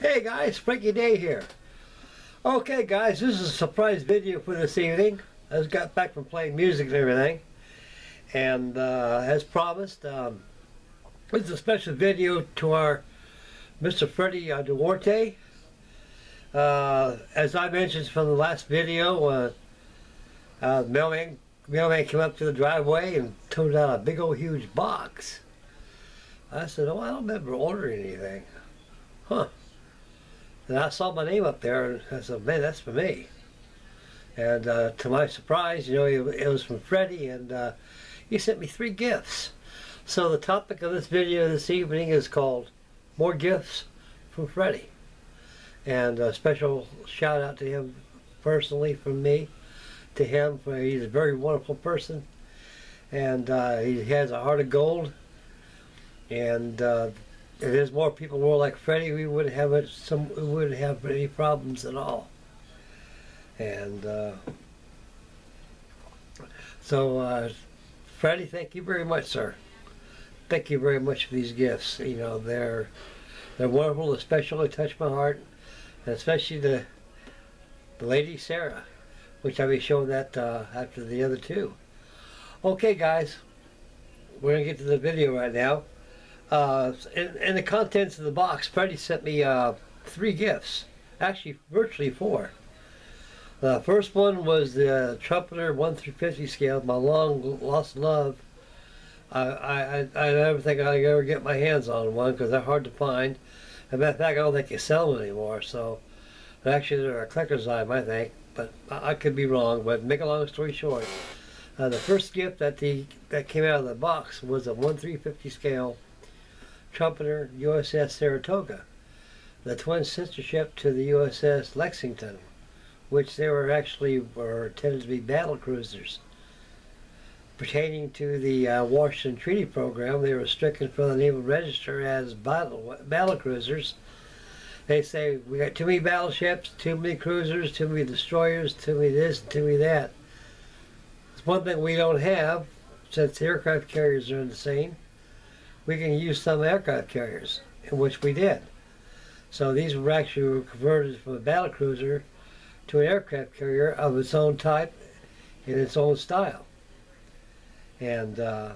Hey guys, Frankie Day here. Okay guys, this is a surprise video for this evening. I just got back from playing music and everything. And uh, as promised, um, this is a special video to our Mr. Freddy uh, Duarte. Uh, as I mentioned from the last video, uh, uh, mailman, mailman came up to the driveway and told out a big old huge box. I said, oh, I don't remember ordering anything. Huh. And I saw my name up there, and I said, man, that's for me. And uh, to my surprise, you know, it, was from Freddy, and uh, he sent me three gifts. So the topic of this video this evening is called More Gifts from Freddy. And a special shout out to him personally from me to him. He's a very wonderful person, and uh, he has a heart of gold. And uh, if there's more people more like Freddy, we wouldn't have it. Some we wouldn't have any problems at all. And uh, so, uh, Freddy, thank you very much, sir. Thank you very much for these gifts. You know, they're they're wonderful. Especially touch my heart, and especially the the lady Sarah, which I'll be showing that uh, after the other two. Okay, guys, we're gonna get to the video right now. Uh, in, in, the contents of the box, Freddy sent me uh, three gifts. Actually, virtually four. The first one was the Trumpeter 1 through 50 scale, my long lost love. I, I, I never think I'd ever get my hands on one because they're hard to find. As matter of fact, I don't think you sell them anymore. So, actually, they're a collector's item, I think. But I, I could be wrong. But make a long story short, uh, the first gift that the that came out of the box was a 1 350 scale trumpeter USS Saratoga, the twin sister ship to the USS Lexington, which they were actually were intended to be battle cruisers. Pertaining to the uh, Washington Treaty Program, they were stricken from the Naval Register as battle, battle cruisers. They say we got too many battleships, too many cruisers, too many destroyers, too many this, too many that. It's one thing we don't have, since the aircraft carriers are insane we can use some aircraft carriers, which we did. So these were actually converted from a battle cruiser to an aircraft carrier of its own type in its own style. And uh,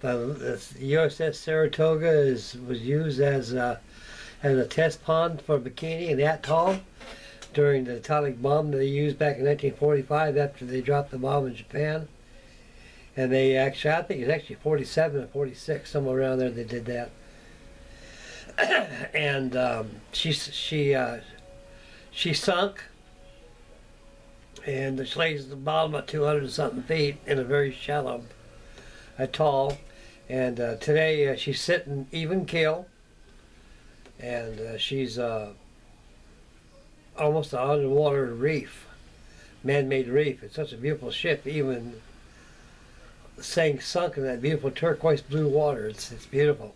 the, the, USS Saratoga is, was used as a, as a test pond for Bikini and Atoll during the atomic bomb that they used back in 1945 after they dropped the bomb in Japan and they actually, I think it's actually 47 or 46, somewhere around there they did that. and um, she she uh, she sunk, and she lays at the bottom of 200 something feet in a very shallow atoll. And uh, today uh, she's sitting even keel, and uh, she's uh, almost an underwater reef, man-made reef. It's such a beautiful ship, even saying sunk in that beautiful turquoise blue water. It's, it's beautiful.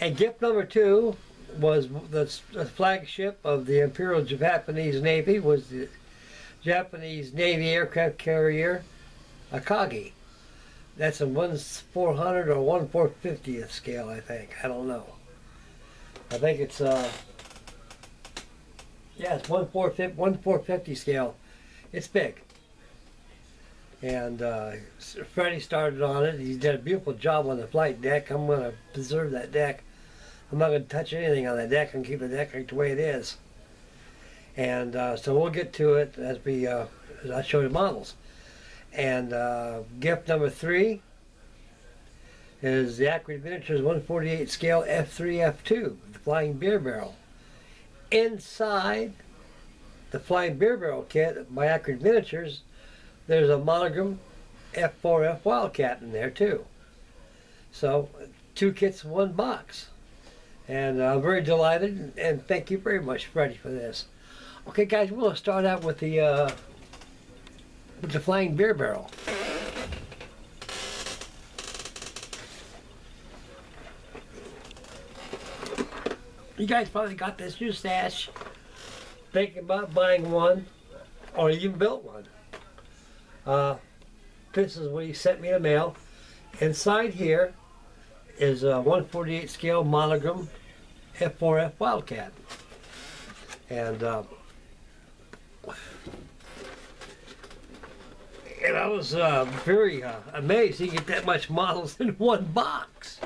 And gift number two was the, the flagship of the Imperial Japanese Navy was the Japanese Navy aircraft carrier Akagi. That's a 1 400 or 1 450th scale, I think. I don't know. I think it's, uh, yeah, it's 1 450, 1 450 scale. It's big and uh, Freddy started on it. He did a beautiful job on the flight deck. I'm going to preserve that deck. I'm not going to touch anything on that deck and keep the deck like the way it is. And uh, so we'll get to it as we uh, as I show you models. And uh, gift number three is the Accurate Miniatures 148 scale F3 F2, the Flying Beer Barrel. Inside the Flying Beer Barrel kit by Accurate Miniatures there's a monogram F4F Wildcat in there too. So two kits, one box. And I'm very delighted and thank you very much, Freddy, for this. Okay, guys, we'll start out with the uh, with the flying beer barrel. You guys probably got this new stash, thinking about buying one, or even built one. Uh, this is what he sent me in the mail. Inside here is a 148 scale monogram F4F Wildcat. And uh, and I was uh, very uh, amazed you get that much models in one box.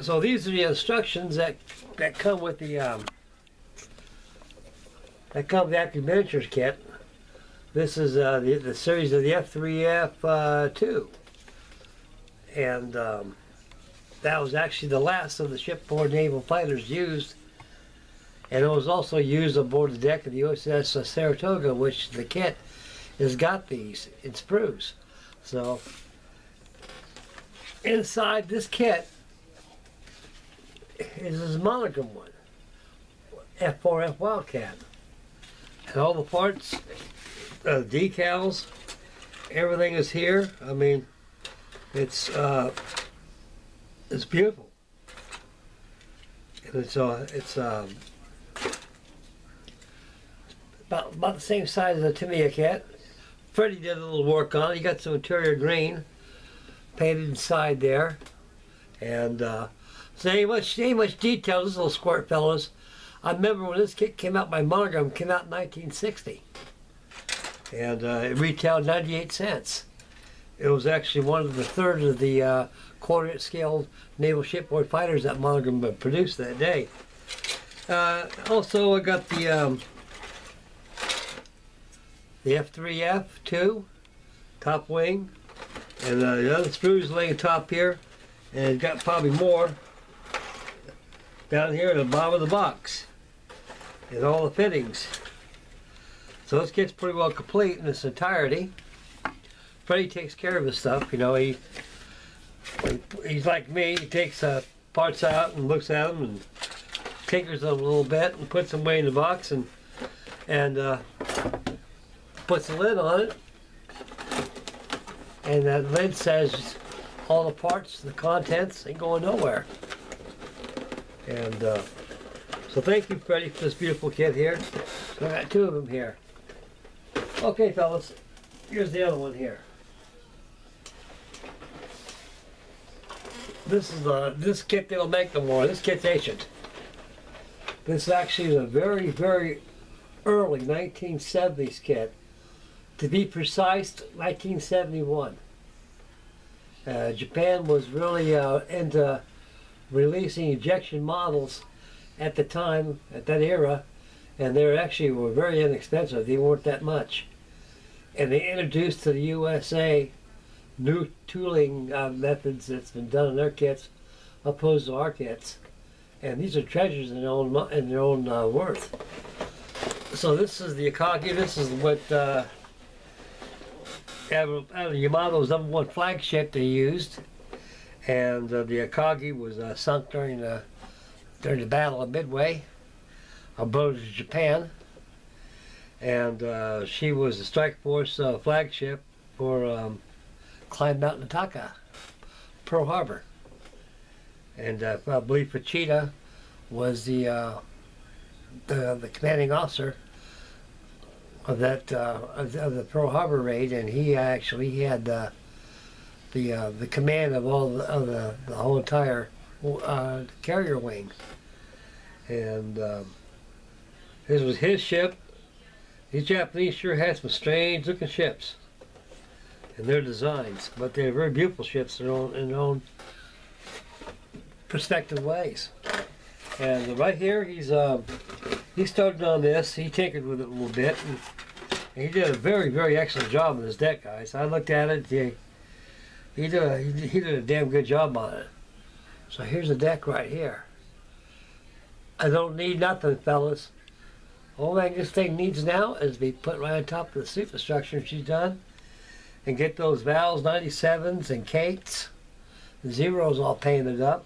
So these are the instructions that that come with the um, that come with the Accurate Miniatures kit. This is uh, the, the series of the F3F uh, 2. And um, that was actually the last of the shipboard naval fighters used. And it was also used aboard the deck of the USS Saratoga, which the kit has got these in sprues. So inside this kit is his monogram one, F4F Wildcat. And all the parts, uh, decals, everything is here. I mean, it's uh, it's beautiful. And it's uh, it's um, about about the same size as a Tamiya cat. Freddy did a little work on it. He got some interior green painted inside there, and uh, so ain't much ain't much detail. This little squirt fellas. I remember when this kit came out, my monogram came out in 1960, and uh, it retailed 98 cents. It was actually one of the third of the uh, quarter scale naval shipboard fighters that monogram produced that day. Uh, also, I got the um, the F3F 2 top wing, and uh, the other sprues laying top here, and it's got probably more down here at the bottom of the box, and all the fittings. So this kit's pretty well complete in its entirety. Freddy takes care of his stuff, you know, he, he's like me, he takes uh, parts out and looks at them and tinkers them a little bit and puts them away in the box and and uh, puts a lid on it. And that lid says all the parts, the contents ain't going nowhere. And uh, so thank you, Freddy, for this beautiful kit here. So I got two of them here. Okay, fellas, here's the other one here. This is uh, this kit they don't make no more. This kit's ancient. This actually is a very, very early 1970s kit. To be precise, 1971. Uh, Japan was really uh, into releasing ejection models at the time, at that era, and they actually were very inexpensive. They weren't that much. And they introduced to the USA new tooling uh, methods that's been done in their kits opposed to our kits. And these are treasures in their own, in their own uh, worth. So this is the Akagi. This is what uh, Yamato's number one flagship they used. And uh, the Akagi was uh, sunk during the, during the Battle of Midway aboard Japan. And uh, she was the strike force uh, flagship for um, Climb Mount Niitaka, Pearl Harbor. And uh, I believe Fuchida was the, uh, the, the commanding officer of that uh, of, the Pearl Harbor raid, and he actually he had the the uh, the command of all the, of the, the whole entire carrier wing, and um, this was his ship. These Japanese sure had some strange looking ships and their designs, but they're very beautiful ships in their own, in their own perspective ways. And right here, he's uh, he started on this. He tinkered with it a little bit, and, and he did a very, very excellent job on this deck, guys. I looked at it. He, he did a, he did a damn good job on it. So here's the deck right here. I don't need nothing, fellas. All that this thing needs now is to be put right on top of the superstructure she's done and get those valves 97s and Kates, zeros all painted up.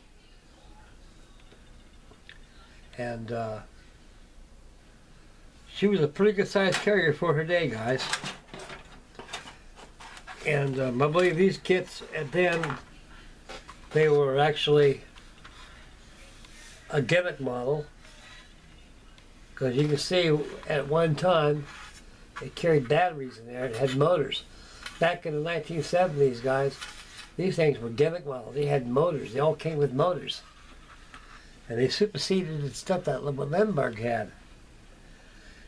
And uh, she was a pretty good sized carrier for her day, guys. And um, I believe these kits, at then, they were actually a gimmick model. Because you can see at one time, it carried batteries in there. It had motors back in the 1970s, guys, these things were gimmick models. They had motors. They all came with motors. and they superseded the stuff that Lindberg had.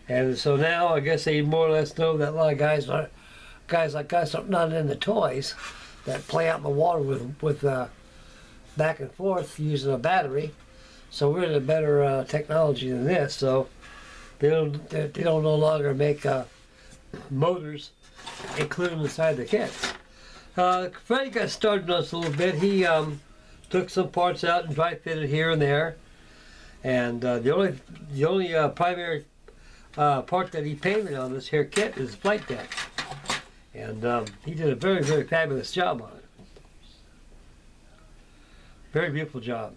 And so now I guess they more or less know that a lot of guys are guys like us are not into toys that play out in the water with with uh, back and forth using a battery. So we're in a better uh, technology than this. So they don't they, don't no longer make uh, motors including inside the kits. Uh, Freddy got started on us a little bit. He um, took some parts out and dry fitted here and there. And uh, the only the only uh, primary uh, part that he painted on this here kit is the flight deck. And um, he did a very, very fabulous job on it. Very beautiful job.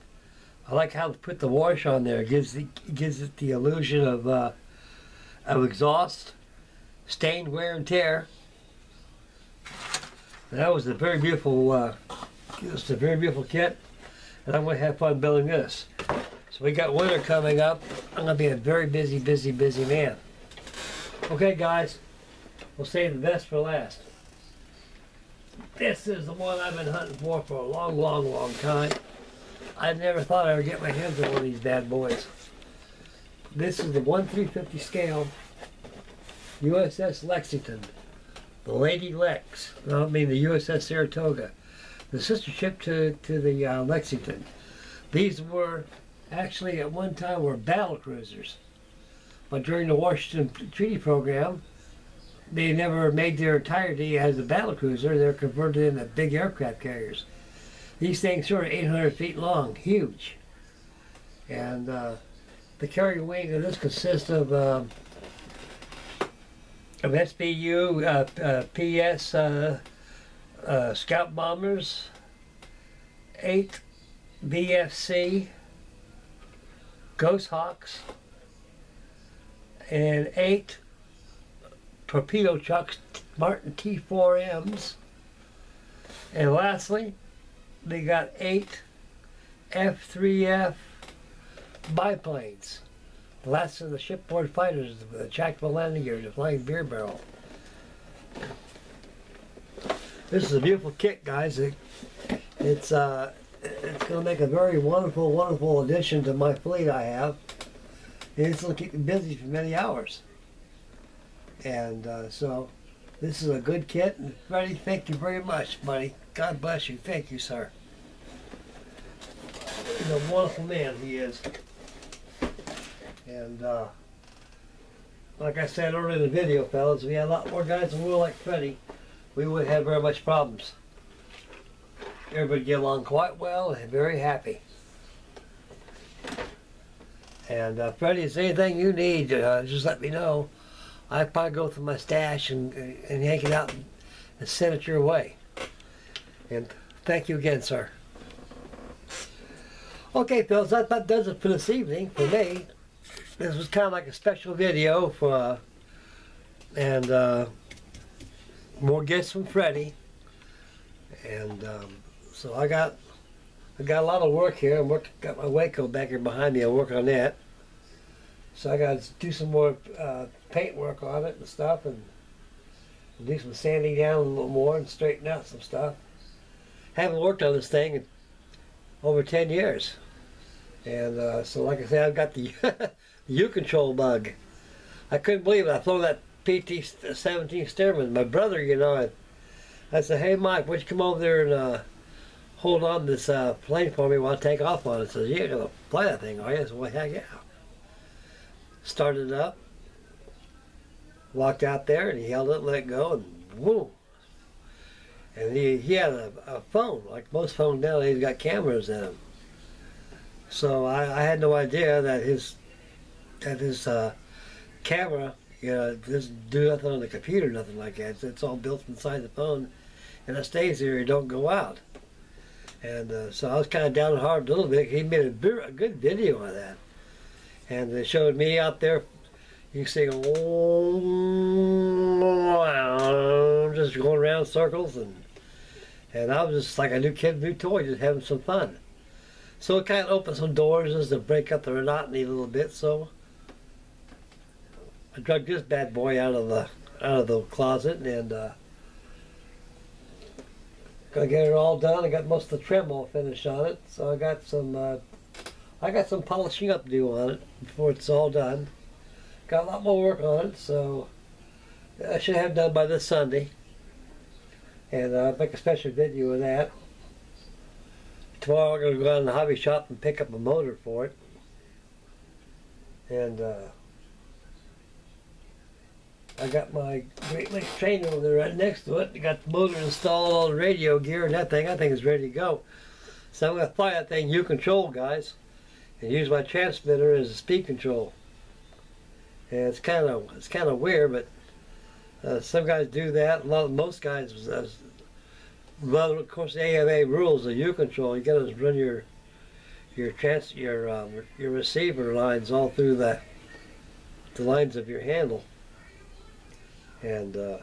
I like how to put the wash on there. It gives the, gives it the illusion of uh, of exhaust, stained wear and tear. That was a very beautiful, uh, just a very beautiful kit. And I'm going to have fun building this. So we got winter coming up. I'm going to be a very busy, busy, busy man. Okay, guys, we'll save the best for last. This is the one I've been hunting for for a long, long, long time. I never thought I would get my hands on one of these bad boys. This is the 1 350 scale USS Lexington. The Lady Lex. No, I mean the USS Saratoga. The sister ship to, to the uh, Lexington. These were actually at one time were battle cruisers. But during the Washington Treaty Program, they never made their entirety as a battle cruiser. They're converted into big aircraft carriers. These things are 800 feet long, huge. And uh, the carrier wing of this consists of, uh, of SBU, uh, uh PS uh, uh, scout bombers, eight BFC, Goshawks, and eight torpedo trucks, Martin T4Ms. And lastly, they got eight F3F biplanes. The last of the shipboard fighters, the retractable landing gear, the flying beer barrel. This is a beautiful kit, guys. It, it's uh, it's going to make a very wonderful, wonderful addition to my fleet I have. It's going to keep me busy for many hours. And uh, so this is a good kit. And Freddy, thank you very much, buddy. God bless you. Thank you, sir. He's a wonderful man, he is. And uh, like I said earlier in the video, fellas, we had a lot more guys in the world like Freddy, we wouldn't have very much problems. Everybody get along quite well and very happy. And uh, Freddy, if anything you need, uh, just let me know. I probably go through my stash and, and yank it out and send it your way. And thank you again, sir. Okay, fellas, that, does it for this evening for me. This was kind of like a special video for, uh, and uh, more gifts from Freddy. And um, so I got, I got a lot of work here. I'm working, got my Waco back here behind me. I work on that. So I got to do some more uh, paint work on it and stuff, and do some sanding down a little more and straighten out some stuff. Haven't worked on this thing in over 10 years. And uh, so, like I said, I've got the, U-control bug. I couldn't believe it. I flew that PT-17 Stearman. My brother, you know, I, I said, hey, Mike, would you come over there and uh, hold on this uh, plane for me while I take off on it? So you're going to fly that thing, are you? I said, well, heck yeah started it up, walked out there, and he held it, let go, and whoom. And he, he had a, a phone, like most phones nowadays got cameras in them. So I, I had no idea that his that his uh, camera, you know, doesn't do nothing on the computer, nothing like that. It's, it's all built inside the phone, and it stays there. It don't go out. And uh, so I was kind of down and hard a little bit. He made a, a good video of that and they showed me out there. You can see, just going around circles, and and I was just like a new kid, new toy, just having some fun. So it kind of opened some doors just to break up the monotony a little bit. So I drug this bad boy out of the out of the closet and uh, gonna get it all done. I got most of the trim all finished on it, so I got some uh, I got some polishing up to do on it before it's all done. Got a lot more work on it, so I should have done by this Sunday. And I'll make a special video of that. Tomorrow I'm going to go out in the hobby shop and pick up a motor for it. And uh, I got my Great Lakes train over there right next to it. I got the motor installed, all the radio gear and that thing. I think is ready to go. So I'm going to fly that thing U-control, guys. And use my transmitter as a speed control. And it's kind of it's kind of weird, but uh, some guys do that. A lot of most guys, uh, well, of course, the AMA rules the U control. You got to run your your trans your um, your receiver lines all through the the lines of your handle. And uh,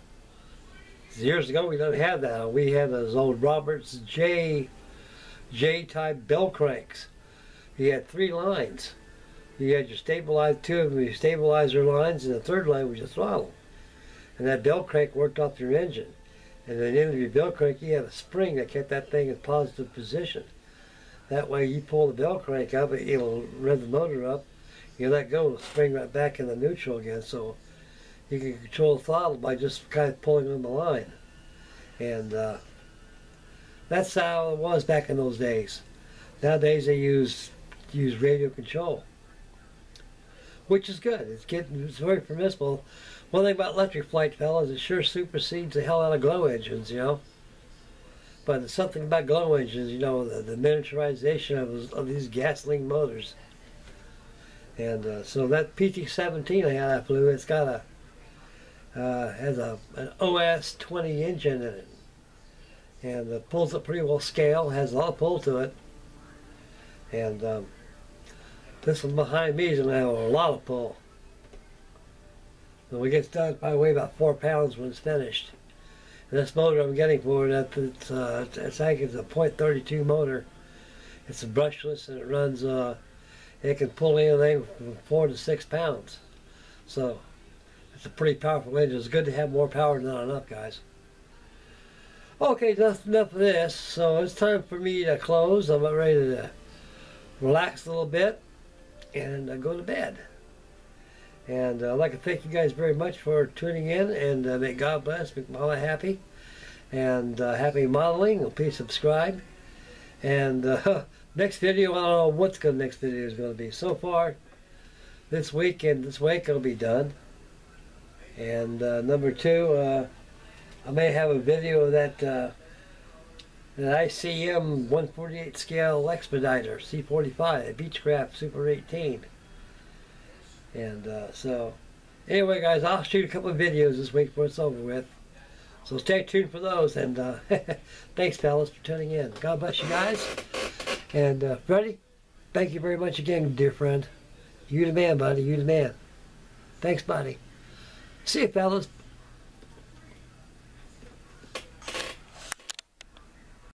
years ago, we didn't have that. We had those old Roberts J J type bell cranks. You had three lines. You had your stabilizer, two of your stabilizer lines, and the third line was your throttle. And that bell crank worked off your engine. And at the end of your bell crank, you had a spring that kept that thing in positive position. That way, you pull the bell crank up, it'll rev the motor up. You let go, it'll spring right back in the neutral again. So you can control the throttle by just kind of pulling on the line. And uh, that's how it was back in those days. Nowadays, they use use radio control which is good. It's getting it's very permissible. One thing about electric flight, fellas, it sure supersedes the hell out of glow engines, you know. But it's something about glow engines, you know, the, the miniaturization of, of these gasoline motors. And uh, so that PT-17 I had I flew, it's got a uh, has a an OS 20 engine in it, and it pulls up pretty well scale, has a lot of pull to it, and um, this one behind me is going to have a lot of pull. When it gets done, probably weigh about four pounds when it's finished. And this motor I'm getting for it, it's, uh, it's, I think it's a .32 motor. It's a brushless and it runs, uh, it can pull anything from four to six pounds. So it's a pretty powerful engine. It's good to have more power than not enough, guys. Okay, that's enough of this. So it's time for me to close. I'm about ready to relax a little bit and uh, go to bed. And uh, I'd like to thank you guys very much for tuning in, and uh, may God bless, make Mama happy, and uh, happy modeling. Please subscribe. And uh, next video, I don't know what's the next video is going to be. So far, this weekend, this week it'll be done. And uh, number two, I may have a video of that an ICM 148 scale Expeditor C45, a Beechcraft Super 18. And uh, so, anyway, guys, I'll shoot a couple of videos this week before it's over with. So stay tuned for those. And uh, thanks, fellas, for tuning in. God bless you guys. And uh, Freddy, thank you very much again, dear friend. You the man, buddy. You the man. Thanks, buddy. See you, fellas.